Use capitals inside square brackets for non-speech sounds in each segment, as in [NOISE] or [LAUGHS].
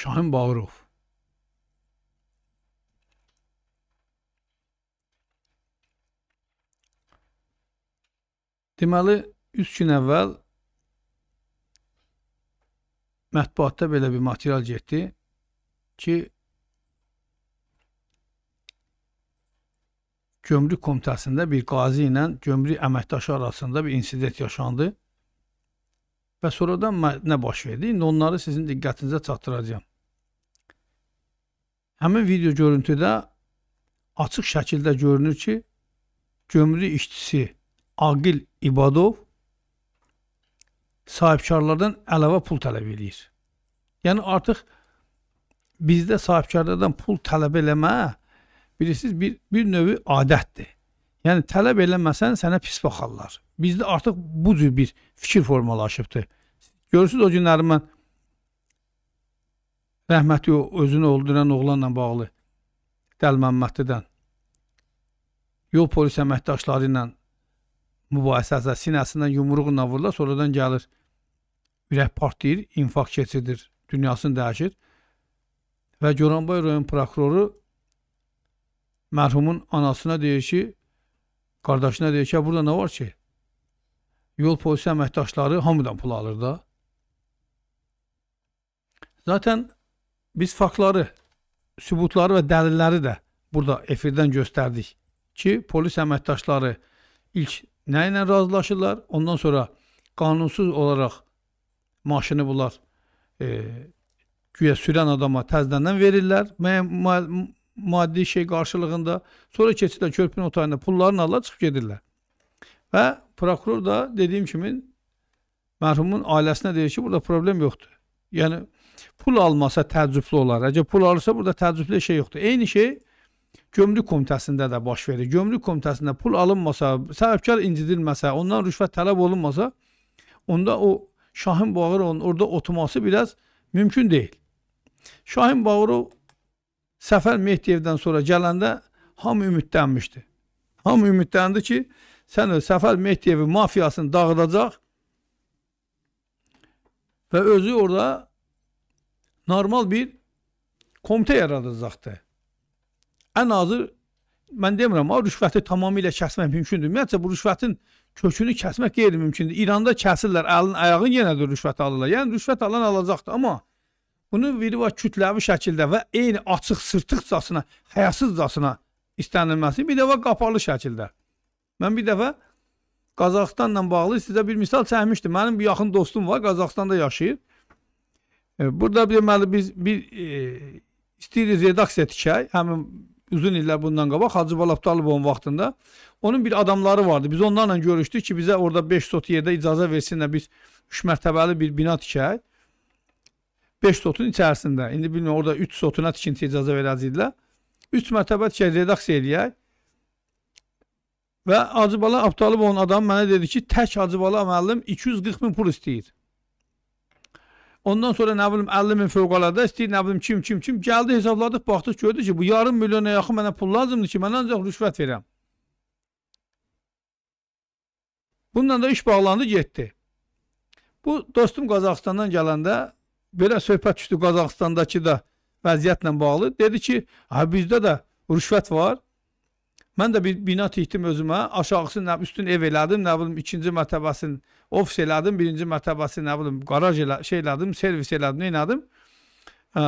Şahin Bağırov. Deməli, 3 gün əvvəl mətbuatda belə bir material getdi ki, Gömrük Komitəsində bir qazi ilə gömrük əməkdaşı arasında bir insident yaşandı. Və sonradan nə baş verdi? İndi onları sizin diqqətinizə çatdıracağam. Həmin video görüntüdə açıq şəkildə görünür ki, gömrük işçisi Aqil İbadov sahibkarlardan əlavə pul tələb eləyir. Yəni artıq bizdə sahibkarlardan pul tələb eləmə bilirsiniz bir bir növü adətdir. Yəni tələb eləməsən sənə pis baxarlar. Bizdə artıq bu cür bir fikir formalaşıbdı. Görürsüz o günləri mən rəhmətli özünü öldürən oğlanla bağlı Dəl Məmmədlidən yol polis əməkdaşları ilə mübahisəsə sinəsindən yumruqla vururlar, sonradan gəlir ürək partlayır, infarkt keçirdir, dünyasını dəyişir. Və Goranboy rayon prokuroru mərhumun anasına deyir ki, qardaşına deyir ki, burada nə var ki? Yol polisi əməkdaşları hamıdan pul alır da. Zaten biz faktları, sübutları və dəlilləri də burada efirdən göstərdik ki, polis əməkdaşları ilk Nə ilə razılaşırlar? Ondan sonra qanunsuz olaraq maşını bunlar e, güya sürən adama təzədən verirlər. Maddi şey qarşılığında. Sonra keçirlər körpünün otayında pullarını alırlar, çıxıb gedirlər. Və prokuror da dediyim kimi mərhumun ailəsinə deyir ki, burada problem yoxdur. Yəni pul almasa təəccüblü olar. Əgər pul alırsa burada təəccüblü şey yoxdur. Eyni şey Gömrük komitəsində də baş verir. Gömrük komitəsində pul alınmasa, sahibkar incidilməsə, ondan rüşvət tələb olunmasa, onda o Şahin Bağırovun orada oturması biraz mümkün deyil. Şahin Bağırov Səfər Mehdiyevdən sonra gələndə hamı ümidlənmişdi. Hamı ümidləndi ki, sən Səfər Mehdiyevi mafiyasını dağıdacaq və özü orada normal bir komitə yaradacaqdı ən azı mən demirəm, o rüşvəti tamamilə kəsmək mümkündür. Ümumiyyətcə bu rüşvətin kökünü kəsmək qeyri-mümkündür. İranda kəsirlər, əlin, ayağın yenə də rüşvət alırlar. Yəni rüşvət alan alacaqdır, amma bunu bir var kütləvi şəkildə və eyni açıq sırtıqcasına, həyasızcasına istənilməsi, bir dəfə qapalı şəkildə. Mən bir dəfə Qazaxstanla bağlı sizə bir misal çəkmişdim. Mənim bir yaxın dostum var, Qazaxstanda yaşayır. Burada deməli biz bir e, istəyirik redaksiya tikək, həmin uzun illər bundan qabaq Hacı Balabtalibovun vaxtında onun bir adamları vardı. Biz onlarla görüşdük ki, bizə orada 5 sot yerdə icazə versinlər biz 3 mərtəbəli bir bina tikək. 5 sotun içərisində. İndi bilmirəm orada 3 sotuna tikinti icazə verəcəkdilər. 3 mərtəbə tikək, redaksiya eləyək. Və Hacıbala Abtalibovun adamı mənə dedi ki, tək Hacıbala müəllim 240 min pul istəyir. Ondan sonra nə bilim 50 min fövqəladə istəyir, nə bilim kim kim kim gəldi hesabladıq, baxdıq gördük ki, bu yarım milyona yaxın mənə pul lazımdır ki, mən ancaq rüşvət verəm. Bununla da iş bağlandı, getdi. Bu dostum Qazaxstandan gələndə belə söhbət düşdü Qazaxstandakı da vəziyyətlə bağlı. Dedi ki, ha bizdə də rüşvət var. Mən də bir bina tikdim özümə. Aşağısı nə üstün ev elədim, nə bilim ikinci mərtəbəsini ofis elədim, birinci mərtəbəsi nə bilim qaraj elə şey elədim, servis elədim, nə elədim? Hə,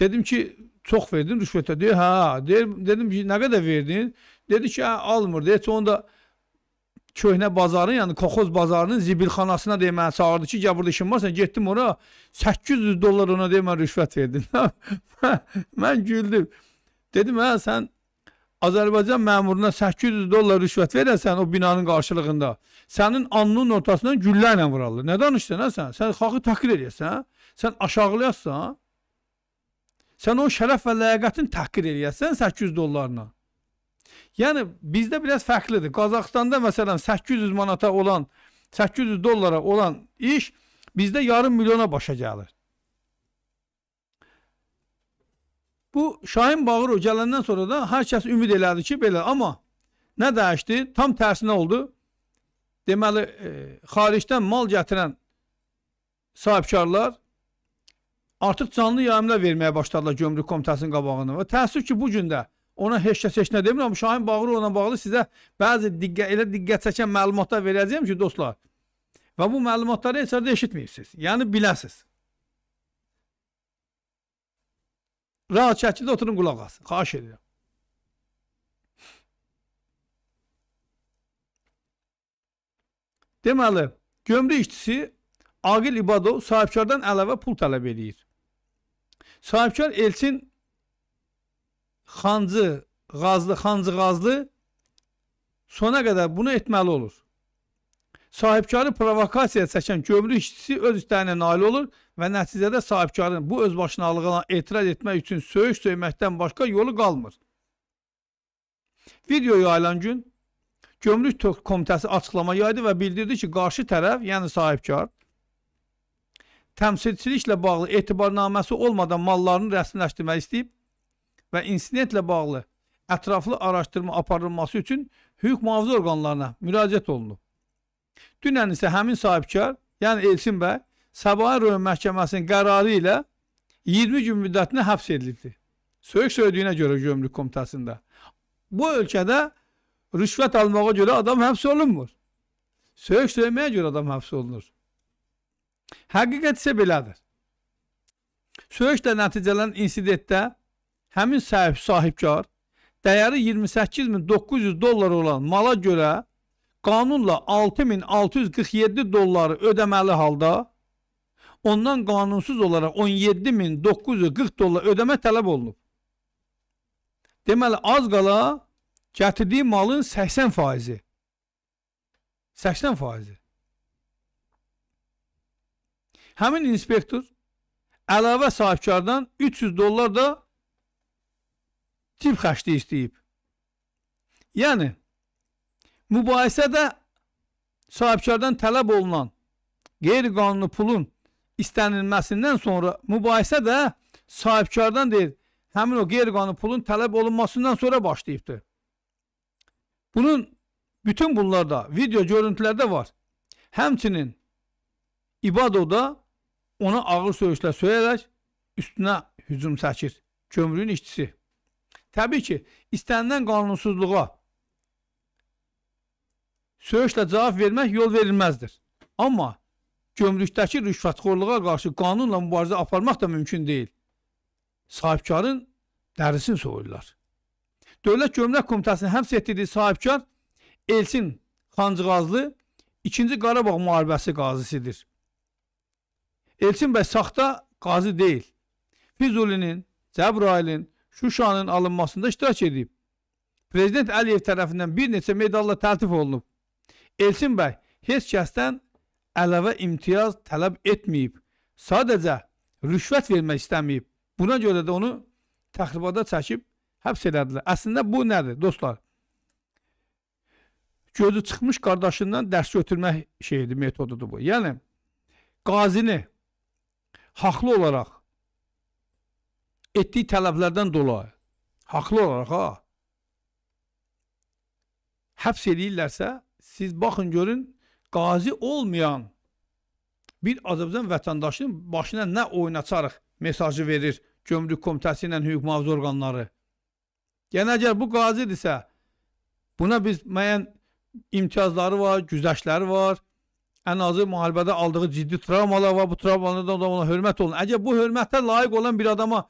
dedim ki, çox verdin rüşvətə. Deyir, hə, deyir, dedim ki, nə qədər verdin? Dedi ki, hə, almır. Deyir, onda köhnə bazarın, yəni Koxoz bazarının zibilxanasına deyə mənə çağırdı ki, gəl burada işin var, sən getdim ora 800 dollar ona deyə mən rüşvət verdim. [LAUGHS] mən güldüm. Dedim, hə, sən Azərbaycan məmuruna 800 dollar rüşvət verəsən o binanın qarşılığında, sənin alnının ortasından güllə ilə vurarlar. Nə danışsan hə sən? Sən xalqı təhqir eləyəsən, sən aşağılayasan. Sən o şərəf və ləyaqətin təhqir eləyəsən 800 dollarla. Yəni bizdə biraz fərqlidir. Qazaxstanda məsələn 800 manata olan, 800 dollara olan iş bizdə yarım milyona başa gəlir. Bu Şahin Bağırov gələndən sonra da hər kəs ümid elədi ki, belə. Amma nə dəyişdi? Tam tərsinə oldu. Deməli, e, xaricdən mal gətirən sahibkarlar artıq canlı yayımlar verməyə başladılar Gömrük Komitəsinin qabağına və təəssüf ki, bu gün də ona heç kəs heç nə demirəm. Şahin Bağırovla bağlı sizə bəzi diqqət elə diqqət çəkən məlumatlar verəcəyəm ki, dostlar. Və bu məlumatları heç yerdə eşitməyibsiniz. Yəni biləsiniz. Rahat şəkildə oturun qulaq asın. Xahiş edirəm. Deməli, gömrük işçisi Aqil İbadov sahibkardan əlavə pul tələb edir. Sahibkar Elçin Xancı, Qazlı, Xancı Qazlı sona qədər bunu etməli olur. Sahibkarı provokasiya çəkən gömrük işçisi öz istəyinə nail olur və nəticədə sahibkarın bu özbaşınalığına etiraz etmək üçün söyüş söyməkdən başqa yolu qalmır. Video yayılan gün Gömrük Komitəsi açıqlama yaydı və bildirdi ki, qarşı tərəf, yəni sahibkar, təmsilçiliklə bağlı etibarnaməsi olmadan mallarını rəsmiləşdirmək istəyib və insidentlə bağlı ətraflı araşdırma aparılması üçün hüquq mühafizə orqanlarına müraciət olunub. Dünən isə həmin sahibkar, yəni Elçin bəy, Səbahin rayon məhkəməsinin qərarı ilə 20 gün müddətinə həbs edildi. Söyük söydüyünə görə gömrük komitəsində. Bu ölkədə rüşvət almağa görə adam həbs olunmur. Söyük söyməyə görə adam həbs olunur. Həqiqət isə belədir. Söyüşlə nəticələnən insidentdə həmin sahib, sahibkar dəyəri 28.900 dollar olan mala görə qanunla 6647 dolları ödəməli halda ondan qanunsuz olaraq 17940 dollar ödəmə tələb olunub. Deməli, az qala gətirdiyi malın 80 faizi. 80 faizi. Həmin inspektor əlavə sahibkardan 300 dollar da tip xərcli istəyib. Yəni, mübahisədə sahibkardan tələb olunan qeyri-qanuni pulun istənilməsindən sonra mübahisə də sahibkardan deyil, həmin o qeyri-qanuni pulun tələb olunmasından sonra başlayıbdır. Bunun bütün bunlarda video görüntülərdə var. Həmçinin İbadov da ona ağır söyüşlə söyərək üstünə hücum çəkir. Kömrüyün işçisi. Təbii ki, istənilən qanunsuzluğa söyüşlə cavab vermək yol verilməzdir. Amma gömrükdəki rüşvətxorluğa qarşı qanunla mübarizə aparmaq da mümkün deyil. Sahibkarın dərisini soyurlar. Dövlət Gömrək Komitəsinin həbs etdirdiyi sahibkar Elçin Xancıqazlı 2-ci Qarabağ müharibəsi qazisidir. Elçin bəy saxta qazi deyil. Füzulinin, Cəbrailin, Şuşanın alınmasında iştirak edib. Prezident Əliyev tərəfindən bir neçə medalla təltif olunub. Elçin bəy heç kəsdən əlavə imtiyaz tələb etməyib. Sadəcə rüşvət vermək istəməyib. Buna görə də onu təxribata çəkib həbs elədilər. Əslində bu nədir dostlar? Gözü çıxmış qardaşından dərs götürmək şeyidir, metodudur bu. Yəni qazini haqlı olaraq etdiyi tələblərdən dolayı haqlı olaraq ha həbs eləyirlərsə siz baxın görün qazi olmayan bir Azərbaycan vətəndaşının başına nə oynaçarıq mesajı verir Gömrük Komitəsi ilə hüquq mühafizə orqanları. Yəni əgər bu qazidirsə, buna biz müəyyən imtiyazları var, güzəştləri var, ən azı müharibədə aldığı ciddi travmalar var, bu travmalardan da ona hörmət olun. Əgər bu hörmətə layiq olan bir adama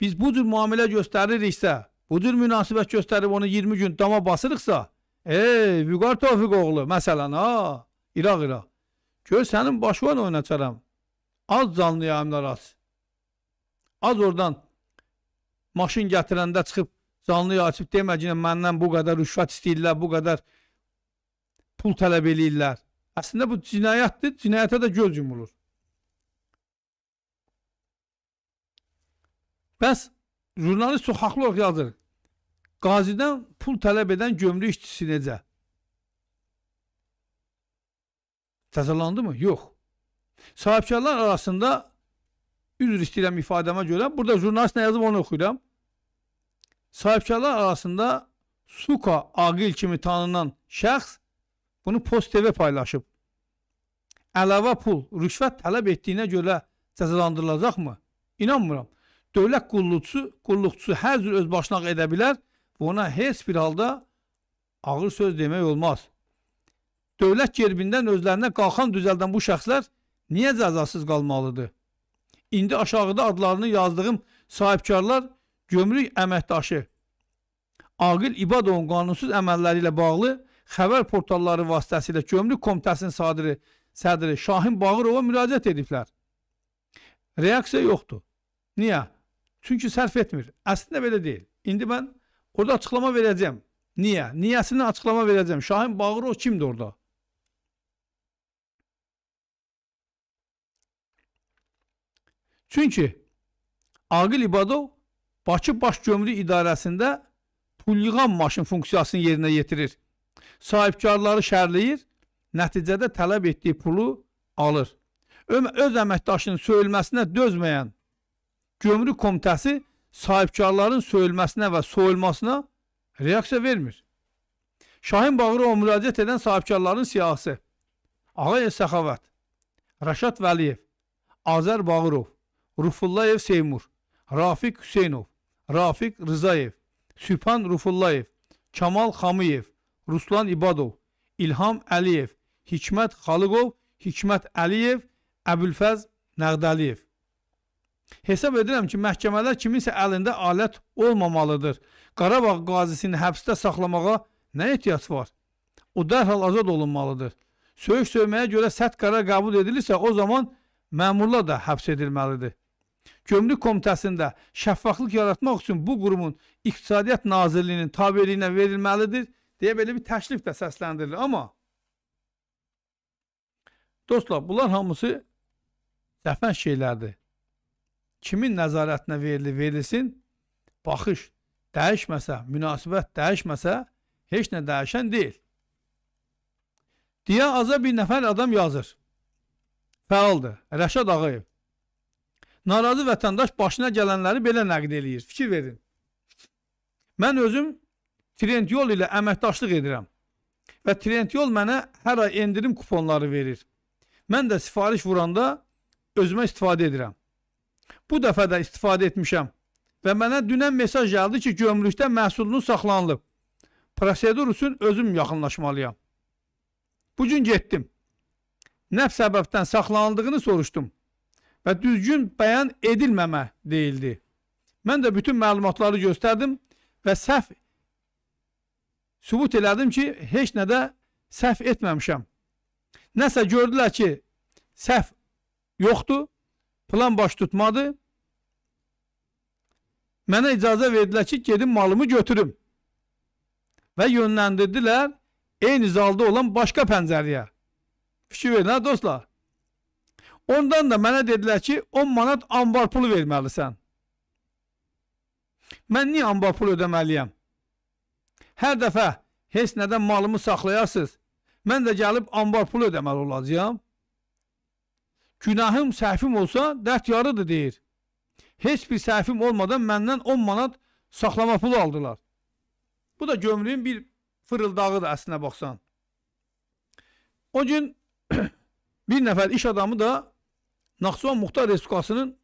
biz bu cür müamilə göstəririksə, bu cür münasibət göstərib onu 20 gün dama basırıqsa, Ey, Vüqar Tofiq oğlu, məsələn, ha, İraq, İraq. Gör, sənin başvan oynaçaram. Az canlı yayımlar aç. Az oradan maşın gətirəndə çıxıb canlı açıb deməcəyinə məndən bu qədər rüşvət istəyirlər, bu qədər pul tələb eləyirlər. Əslində bu cinayətdir, cinayətə də göz yumulur. Bəs jurnalist çox haqlı olaraq yazır. Qazidən pul tələb edən gömrük işçisi necə? Təzəlandı mı? Yox. Sahibkarlar arasında üzr istəyirəm ifadəmə görə, burada jurnalist nə yazıb onu oxuyuram. Sahibkarlar arasında Suka Aqil kimi tanınan şəxs bunu Post TV paylaşıb. Əlavə pul, rüşvət tələb etdiyinə görə cəzalandırılacaqmı? İnanmıram. Dövlət qulluqçusu, qulluqçusu hər cür öz başına edə bilər ona heç bir halda ağır söz demək olmaz. Dövlət gerbindən özlərinə qalxan düzəldən bu şəxslər niyə cəzasız qalmalıdır? İndi aşağıda adlarını yazdığım sahibkarlar gömrük əməkdaşı Aqil İbadovun qanunsuz əməlləri ilə bağlı xəbər portalları vasitəsilə gömrük komitəsinin sadiri, sədri Şahin Bağırova müraciət ediblər. Reaksiya yoxdur. Niyə? Çünki sərf etmir. Əslində belə deyil. İndi mən orada açıqlama verəcəm. Niyə? Niyəsini açıqlama verəcəm. Şahin Bağırov kimdir orada? Çünki Aqil İbadov Bakı Baş Gömrük İdarəsində pul yığan maşın funksiyasını yerinə yetirir. Sahibkarları şərləyir, nəticədə tələb etdiyi pulu alır. Öz əməkdaşının söyülməsinə dözməyən gömrük komitəsi sahibkarların söyülməsinə və soyulmasına reaksiya vermir. Şahin Bağırova müraciət edən sahibkarların siyahısı Ağayev Səxavət, Rəşad Vəliyev, Azər Bağırov, Rufullayev Seymur, Rafiq Hüseynov, Rafiq Rızayev, Sübhan Rufullayev, Kamal Xamiyev, Ruslan İbadov, İlham Əliyev, Hikmət Xalıqov, Hikmət Əliyev, Əbülfəz Nəğdəliyev. Hesab edirəm ki, məhkəmələr kiminsə əlində alət olmamalıdır. Qarabağ qazisini həbsdə saxlamağa nə ehtiyac var? O dərhal azad olunmalıdır. Söyüş söyməyə görə sərt qərar qəbul edilirsə, o zaman məmurlar da həbs edilməlidir. Gömrük Komitəsində şəffaflıq yaratmaq üçün bu qurumun İqtisadiyyat Nazirliyinin tabeliyinə verilməlidir deyə belə bir təklif də səsləndirilir. Amma dostlar, bunlar hamısı dəfən şeylərdir. Kimin nəzarətinə verilir, verilsin, baxış dəyişməsə, münasibət dəyişməsə, heç nə dəyişən deyil. Deyə aza bir nəfər adam yazır. Fəaldır. Rəşad Ağayev. Narazı vətəndaş başına gələnləri belə nəqd eləyir. Fikir verin. Mən özüm Trendyol ilə əməkdaşlıq edirəm. Və Trendyol mənə hər ay endirim kuponları verir. Mən də sifariş vuranda özümə istifadə edirəm. Bu dəfə də istifadə etmişəm. Və mənə dünən mesaj gəldi ki, gömrükdə məhsulunuz saxlanılıb. Prosedur üçün özüm yaxınlaşmalıyam. Bugün getdim. Nə səbəbdən saxlanıldığını soruşdum və düzgün bəyan edilməmə deyildi. Mən də bütün məlumatları göstərdim və səhv sübut elədim ki, heç nədə səhv etməmişəm. Nəsə gördülər ki, səhv yoxdur, plan baş tutmadı. Mənə icazə verdilər ki, gedim malımı götürüm. Və yönləndirdilər eyni zalda olan başqa pəncəriyə. Fikir verin, ha dostlar. Ondan da mənə dedilər ki, 10 manat ambar pulu verməlisən. Mən niyə ambar pulu ödəməliyəm? Hər dəfə heç nədən malımı saxlayasınız, mən də gəlib ambar pulu ödəməli olacağam. Günahım, səhvim olsa, dərd yarıdır deyir. Heç bir səhvim olmadan məndən 10 manat saxlama pulu aldılar. Bu da gömrüyün bir fırıldağıdır əslinə baxsan. O gün [CLEARS THROAT] bir nəfər iş adamı da Naxçıvan Muxtar Respublikasının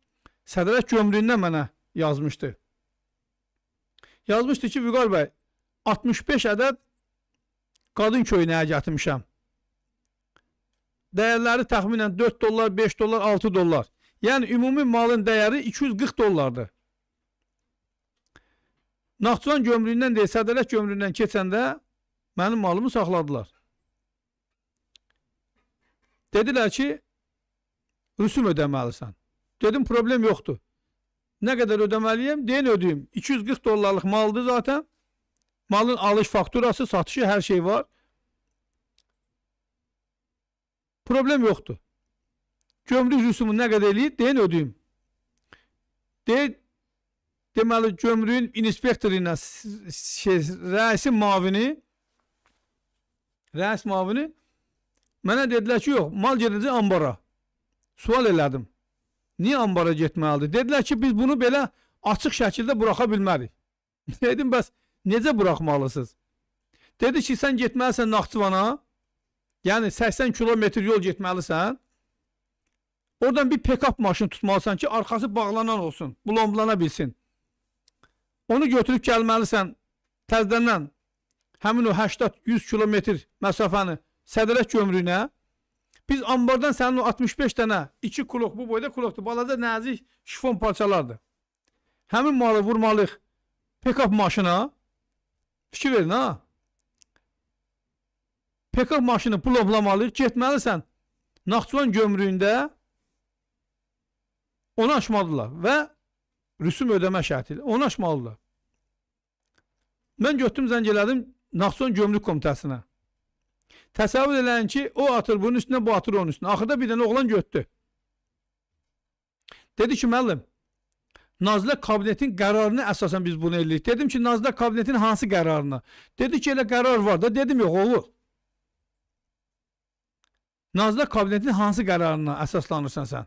sədrət gömrüyündən mənə yazmışdı. Yazmışdı ki, Vüqar bəy, 65 ədəd qadın köynəyə gətirmişəm. Dəyərləri təxminən 4 dollar, 5 dollar, 6 dollar. Yəni, ümumi malın dəyəri 240 dollardır. Naxçıvan gömrüyündən deyil, sədələt gömrüyündən keçəndə mənim malımı saxladılar. Dedilər ki, rüsum ödəməlisən. Dedim, problem yoxdur. Nə qədər ödəməliyəm? Deyin ödəyim. 240 dollarlıq maldır zaten. Malın alış fakturası, satışı, hər şey var. Problem yoxdur. Gömrük rüsumu nə qədər eləyir? Deyin ödəyim. Deyin, deməli, gömrüyün inspektoru ilə şey, rəisi mavini rəis mavini mənə dedilər ki, yox, mal gedəcək ambara. Sual elədim. Niyə ambara getməlidir? Dedilər ki, biz bunu belə açıq şəkildə buraxa bilmərik. [LAUGHS] Dedim, bəs necə buraxmalısınız? Dedi ki, sən getməlisən Naxçıvana, yəni 80 kilometr yol getməlisən, Oradan bir pick-up maşın tutmalısan ki, arxası bağlanan olsun, blomblana bilsin. Onu götürüb gəlməlisən təzədən həmin o 80-100 kilometr məsafəni Sədərək gömrüyünə. Biz ambardan sənin o 65 dənə 2 kulok bu boyda kulokdur. Balaca nəzik şifon parçalardır. Həmin malı vurmalıyıq pick-up maşına. Fikir verin ha. Pick-up maşını bloklamalıyıq. Getməlisən Naxçıvan gömrüyündə onu açmalıdırlar və rüsum ödəmə şərti ilə onu açmalıdırlar. Mən götdüm zəng elədim Naxçıvan Gömrük Komitəsinə. Təsəvvür eləyin ki, o atır bunun üstünə, bu atır onun üstünə. Axırda bir dənə oğlan götdü. Dedi ki, müəllim, Nazirlər Kabinetin qərarına əsasən biz bunu eləyirik. Dedim ki, Nazirlər Kabinetin hansı qərarına? Dedi ki, elə qərar var da. Dedim, yox, olur. Nazirlər Kabinetinin hansı qərarına əsaslanırsan sən?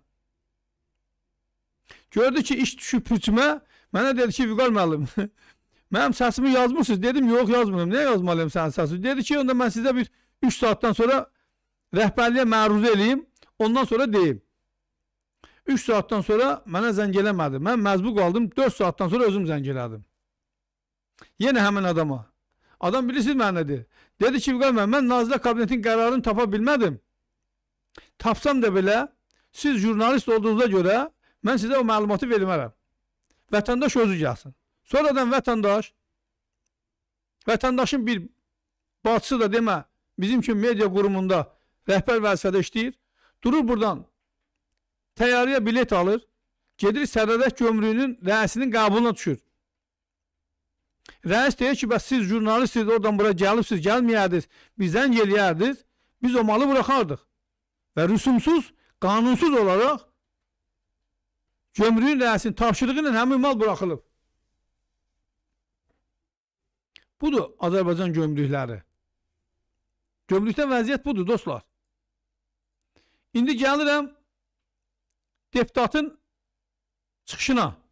Gördü ki, iş düşüb hücumə. Mənə dedi ki, Vüqar müəllim, [LAUGHS] mənim səsimi yazmırsınız. Dedim, yox, yazmıram. Nə yazmalıyım sənin səsini? Dedi ki, onda mən sizə bir 3 saatdan sonra rəhbərliyə məruzə eləyim, ondan sonra deyim. 3 saatdan sonra mənə zəng eləmədi. Mən məzbu qaldım, 4 saatdan sonra özüm zəng elədim. Yenə həmin adama. Adam bilirsiniz mən nədir? Dedi ki, Vüqar müəllim, mən Nazirlər Kabinetinin qərarını tapa bilmədim. Tapsam da belə, siz jurnalist olduğunuza görə mən sizə o məlumatı vermərəm. Vətəndaş özü gəlsin. Sonradan vətəndaş, vətəndaşın bir bacısı da demə, bizim kimi media qurumunda rəhbər vəzifədə işləyir. Durur buradan təyyarəyə bilet alır, gedir Sədədək gömrüyünün rəisinin qəbuluna düşür. Rəis deyir ki, bəs siz jurnalistsiniz, oradan bura gəlibsiz, gəlməyərdiniz, bizdən geliyərdiniz, biz o malı bıraxardıq. Və rüsumsuz, qanunsuz olaraq gömrüyün rəisinin tapşırığı ilə həmin mal buraxılıb. Budur Azərbaycan gömrükləri. Gömrükdə vəziyyət budur, dostlar. İndi gəlirəm deputatın çıxışına.